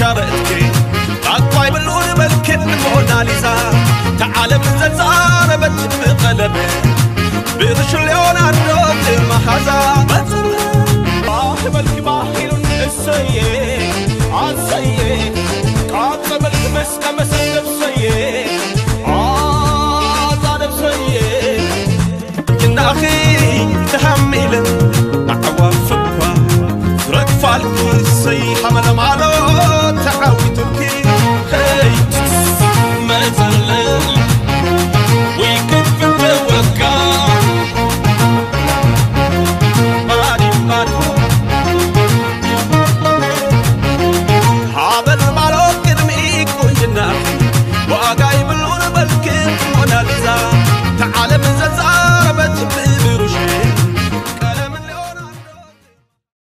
شارتكي قطاي بالقول بالكن موناليزا تعال من زنزارة بتم قلبي بيرش اليون عندك المحزة بتم باخي بالك باخي السيء عالسيء قاطع بالك مسكة مسكة بسيء عاد أنا بسيء كنا أخي تحملني